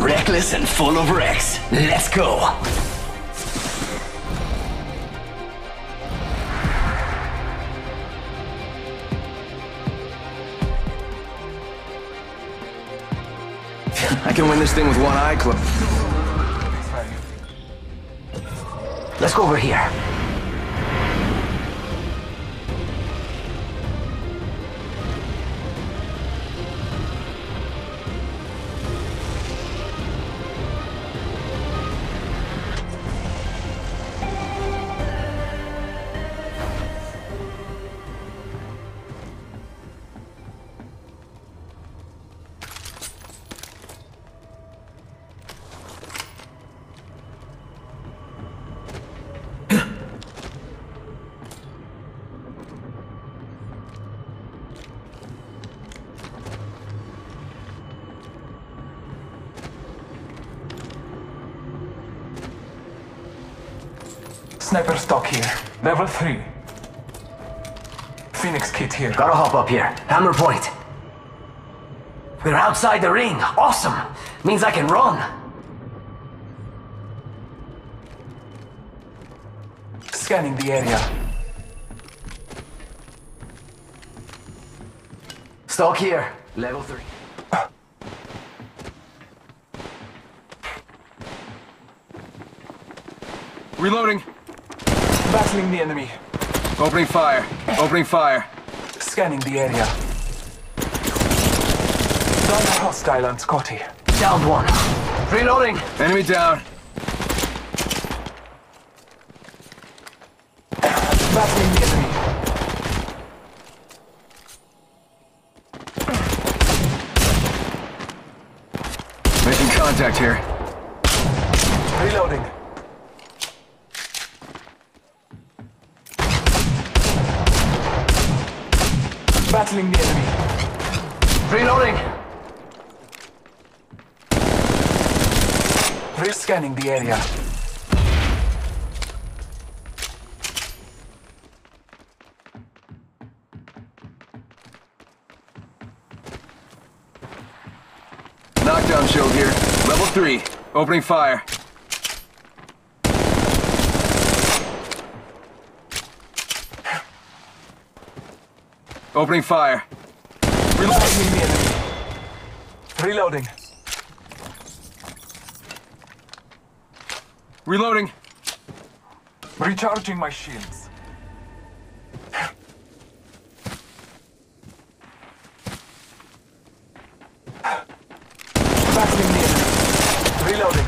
Reckless and full of wrecks. Let's go. I can win this thing with one eye closed. Let's go over here. Sniper stock here. Level 3. Phoenix kit here. Gotta hop up here. Hammer point. We're outside the ring. Awesome. Means I can run. Scanning the area. Stock here. Level 3. Reloading. Battling the enemy. Opening fire. Opening fire. Scanning the area. Down a hostile on Scotty. Downed one. Reloading. Enemy down. Battling the enemy. Making contact here. Reloading. Battling the enemy. Reloading. Re-scanning the area. Knockdown shield here. Level 3. Opening fire. Opening fire. The. Reloading. Reloading. Recharging my shields. Reloading.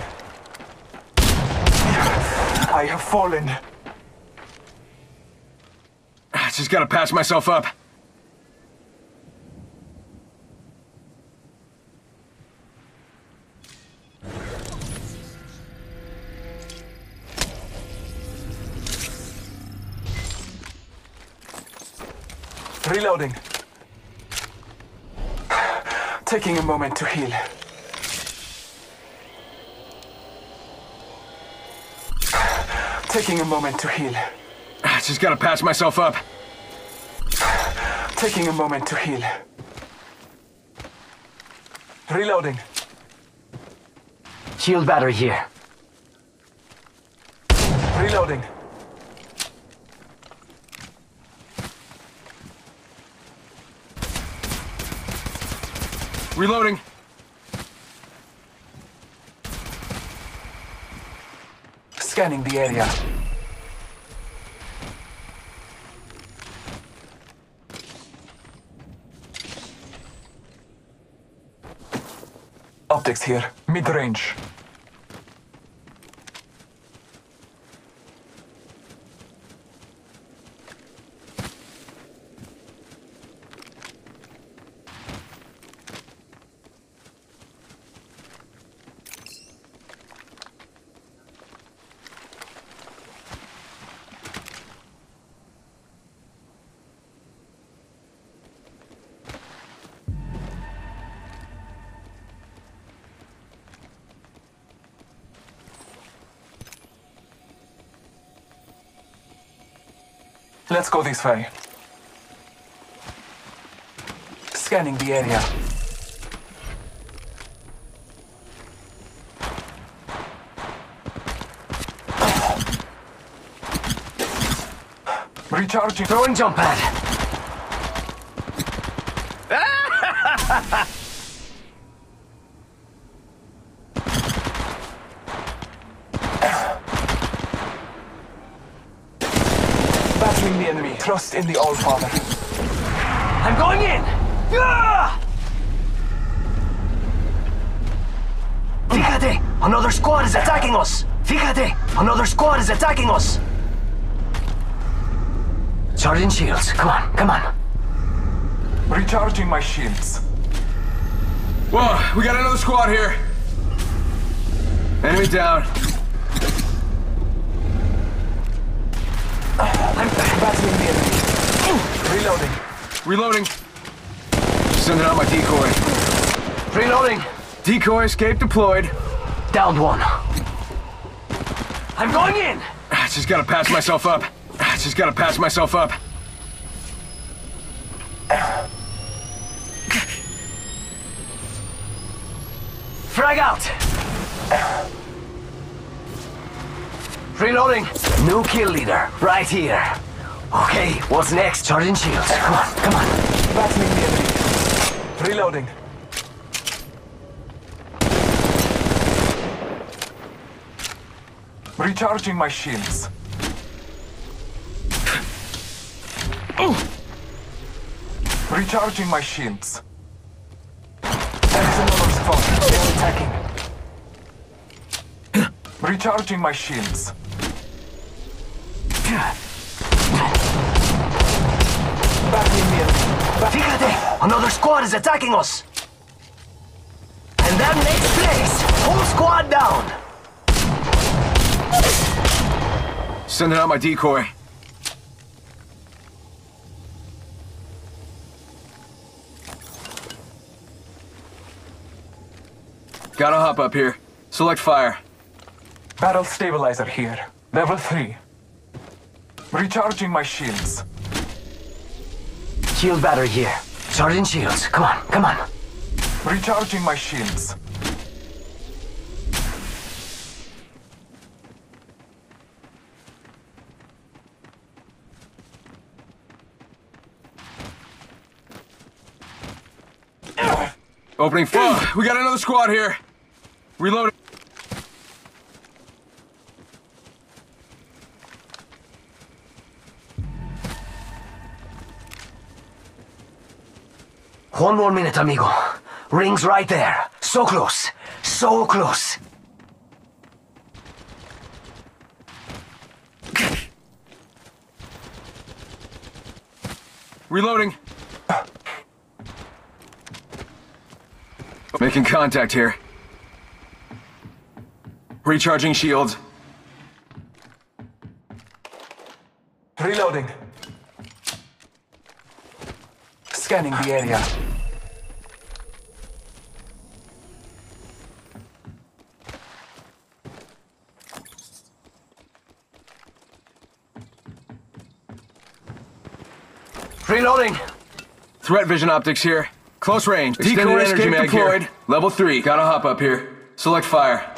I have fallen. I just gotta patch myself up. Reloading. Taking a moment to heal. Taking a moment to heal. I just gotta patch myself up. Taking a moment to heal. Reloading. Shield battery here. Reloading. Reloading. Scanning the area. Optics here. Mid-range. Let's go this way. Scanning the area. Recharging. Throwing jump pad. Trust in the All Father. I'm going in! Ah! Fíjate! Another squad is attacking us! Fíjate! Another squad is attacking us! Charging shields. Come on, come on. Recharging my shields. Whoa, we got another squad here. Enemy down. I'm battling the enemy. Reloading. Reloading. Sending out my decoy. Reloading. Decoy escape deployed. Downed one. I'm going in! Ah, Just gotta patch myself up. Ah, Just gotta patch myself up. Frag out! Reloading. New kill leader, right here. Okay, what's next? Charging shields. Come on, come on. The enemy. Reloading. Recharging my shields. Oh. Recharging my shields. There is another squad. They are attacking. Recharging my shields. Battling the enemy. Back- Fíjate! Another squad is attacking us! And that next place! Whole squad down! Sending out my decoy. Gotta hop up here. Select fire. Barrel stabilizer here. Level 3. Recharging my shields. Shield battery here. Charging shields. Come on, come on. Recharging my shields. Opening fire. we got another squad here. Reloading. One more minute, amigo. Ring's right there. So close. So close. Reloading. Making contact here. Recharging shields. Reloading. Scanning the area. Reloading. Threat vision optics here. Close range. Extended Decoy energy mag deployed. here. Level 3. Gotta hop up here. Select fire.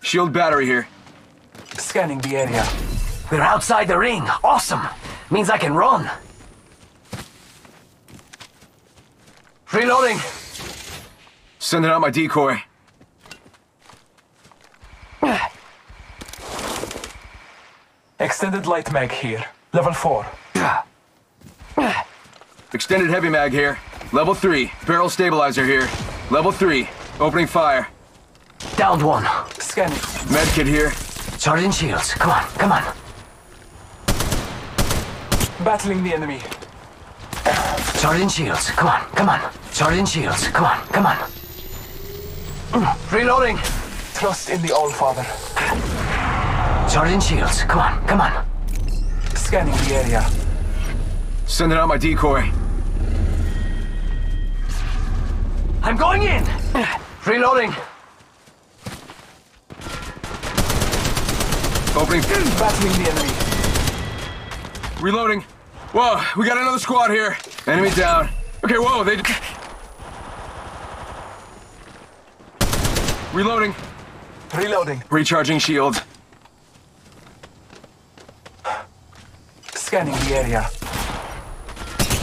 Shield battery here. Scanning the area. We're outside the ring. Awesome. Means I can run. Reloading. Sending out my decoy. Extended light mag here. Level 4. Extended heavy mag here. Level 3. Barrel stabilizer here. Level 3. Opening fire. Downed one. Scanning. Medkit here. Charging shields. Come on, come on. Battling the enemy. Charging shields. Come on, come on. Charging shields. Come on, come on. Reloading. Trust in the All Father. Charging shields. Come on, come on. Scanning the area. Sending out my decoy. I'm going in. Reloading. Opening. Battling the enemy. Reloading. Whoa, we got another squad here. Enemy down. Okay, whoa, they. Reloading. Reloading. Recharging shield. Scanning the area.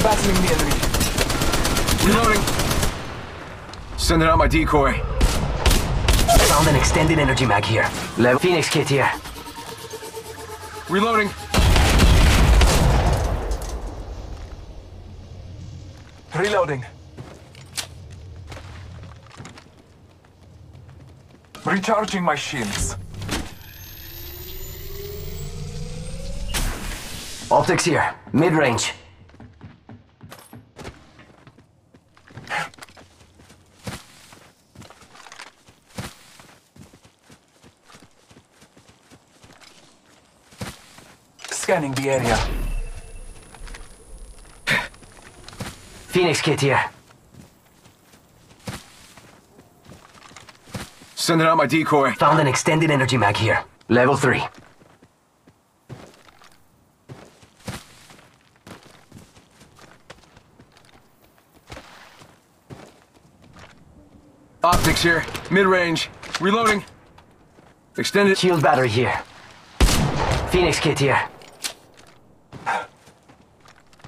Battling the enemy. Reloading. Sending out my decoy. Found an extended energy mag here. Level Phoenix kit here. Reloading. Reloading. Recharging my shields. Optics here. Mid-range. Scanning the area. Phoenix kit here. Sending out my decoy. Found an extended energy mag here. Level 3. Optics here. Mid-range. Reloading. Extended. Shield battery here. Phoenix kit here.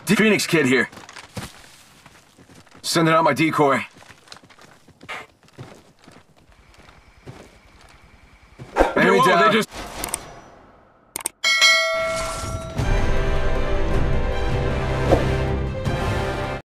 Phoenix kit here. Sending out my decoy.